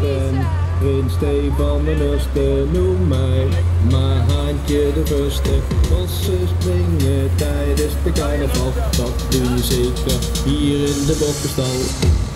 zeggen. Prins Stefan de Nuste, noem mij maar Haantje de Ruste. Bossen springen tijdens de carnaval, dat doe je zeker hier in de bokkenstal.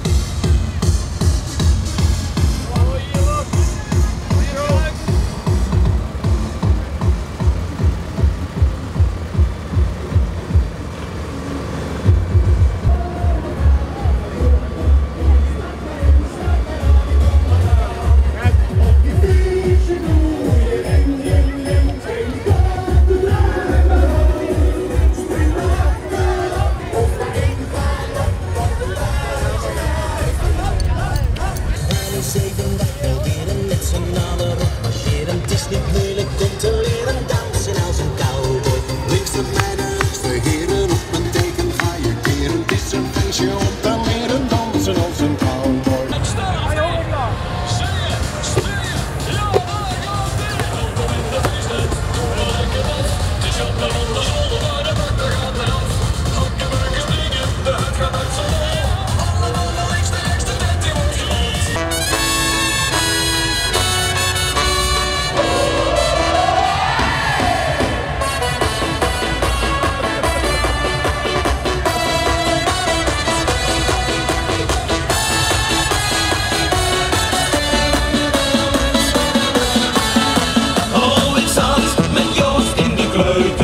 glow.